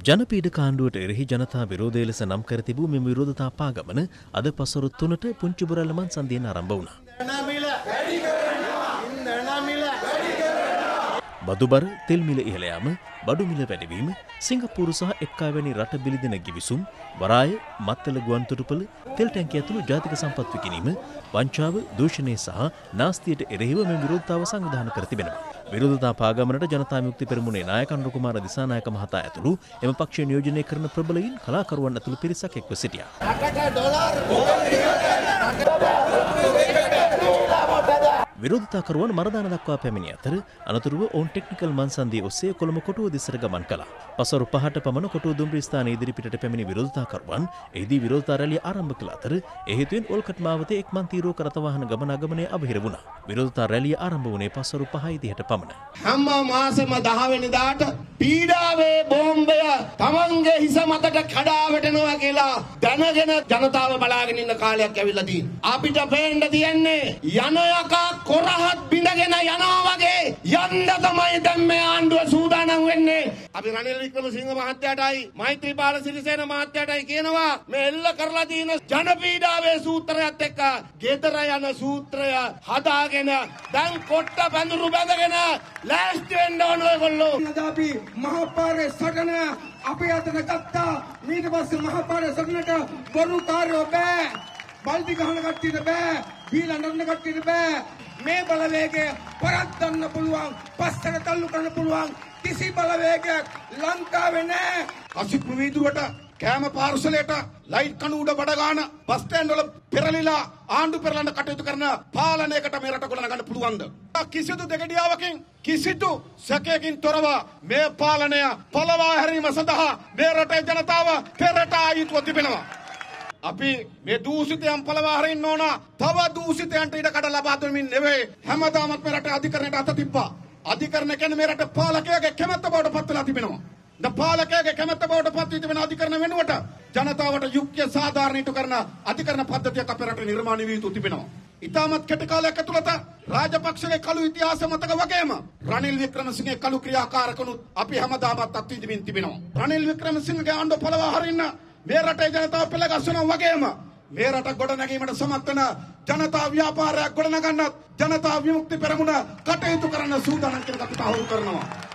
ජනපීඩ කාණ්ඩුවට එරෙහි ජනතා විරෝධය ලෙස නම් කර තිබූ මෙම විරෝධතා පාගමන අද පසරු තුනට පුංචිබුරල්ලමන් සන්දියෙන් ආරම්භ වුණා. බදුබර තෙල් මිල ඉහළ යාම, බඩු මිල වැඩිවීම, සිංගප්පූරු සහ එක්කාවැනි රට බිලිදෙන ගිවිසුම්, වරාය, මත්තල ගුවන්තොටුපළ, තෙල් ටැංකිය ඇතුළු ජාතික සම්පත් විකිණීම, වංචාව, දූෂණය සහ නාස්තියට එරෙහිව මෙම විරෝධතාව සංවිධානය කර තිබෙනවා. විරෝධතා පාගමනට ජනතා විමුක්ති පෙරමුණේ නායක අනුර කුමාර දිසානායක මහතා ඇතුළු එම පක්ෂය නියෝජනය කරන ප්‍රබලයින් කලාකරුවන් ඇතුළු පිරිසක් එක්ව සිටියා. විරෝධතාකරුවන් මරදාන දක්වා පැමිණි අතර අනතුරුව ඔවුන් ටෙක්නිකල් මන්සන්දිය ඔස්සේ කොළඹ කොටුව දෙසට ගමන් කළා. පසරු පහට පමණ කොටුව දුම්රිය ස්ථානයේ ඉදිරිපිටට පැමිණි විරෝධතාකරුවන් එහිදී විරෝධතා රැළිය ආරම්භ කළ අතර ඒ හේතුවෙන් ඔල්කට් මාවතේ එක් මන්තීරුවක රථවාහන ගමනාගමනය අවහිර වුණා. විරෝධතා රැළිය ආරම්භ වුණේ පසරු 5:30ට පමණ. හැම මාසෙම 10 වෙනිදාට පීඩාවේ බෝම්බය තමන්ගේ හිස මතට කඩා වැටෙනවා කියලා දැනගෙන ජනතාව බලාගෙන ඉන්න කාලයක් ඇවිල්ලා තියෙනවා. අපිට පේන්න තියෙන්නේ යන යකා කොරහත් බිඳගෙන යනවා වගේ යන්න තමයි දැන් මේ ආණ්ඩුව සූදානම් වෙන්නේ. අපි රනිල් වික්‍රමසිංහ මහත්තයාටයි මෛත්‍රීපාල සිරිසේන මහත්තයාටයි කියනවා මේ එල්ල කරලා තියෙන ජනපීඩාවේ සූත්‍රයත් එක්ක ගෙදර යන සූත්‍රය හදාගෙන දැන් කොට්ට බඳුරු බැඳගෙන ලෑස්ති වෙන්න ඕන ඔයගොල්ලෝ. අද අපි මහපාරේ සටන අපි අතට ගත්තා ඊට පස්සේ මහපාරේ සටනට බොරු කාර්යෝ බෑ බල්දි ගහන කට්ටියට බෑ බීලා නරන කට්ටියට බෑ මේ බලවේගය පරද්දන්න පුළුවන් පස්සට තල්ලු කරන්න පුළුවන්. කිසි බලවේගයක් ලංකාවේ නෑ. කසිප්පු වීදුවට කෑම පාර්සලයට ලයිට් කණු උඩ බඩ ගන්න බස් ස්ටෑන්ඩ් වල පෙරලිලා ආණ්ඩු පෙරලන්න කටයුතු කරන පාලනයකට මේ රට ගොඩනගන්න පුළුවන්ද? කිසිදු දෙගඩියාවකින් කිසිදු සැකයකින් තොරව මේ පාලනය පළවා හැරීම සඳහා මේ රටේ ජනතාව පෙරට ආයුතුව තිබෙනවා අපි මේ දූෂිතයන් පළවා හරින්න ඕන. තව දූෂිතයන්ට ඉඩ කඩ ලබා දෙමින් නෙවෙයි. හැමදාමත් මේ රට අධිකරණයට අත තිබ්බා. අධිකරණ කියන්නේ මේ රට පාලකයාගේ කැමැත්ත බවට පත් වෙලා තිබෙනවා. ද පාලකයාගේ කැමැත්ත බවට පත් වී තිබෙන අධිකරණ වෙනුවට ජනතාවට යුක්තිය සාධාරණීතු කරන අධිකරණ පද්ධතියක් අපේ රටේ නිර්මාණය වී යුතු තිබෙනවා. ඉතාමත් කෙටි කාලයක් ඇතුළත රාජපක්ෂගේ කළු ඉතිහාස මතක වගේම රනිල් වික්‍රමසිංහගේ කළු ක්‍රියාකාරකනුත් අපි හැමදාමත් අත්විඳිමින් තිබෙනවා. රනිල් වික්‍රමසිංහගේ ආණ්ඩුව පළවා හරින්න මේ රටේ ජනතාව පෙළගස්සනවා වගේම මේ රට ගොඩ නැගීමට සමත් වෙන ජනතා ව්‍යාපාරයක් ගොඩ නගන්නත් ජනතා විමුක්ති පෙරමුණ කටයුතු කරන්න සූදානම් කියලා අපි තහවුරු කරනවා.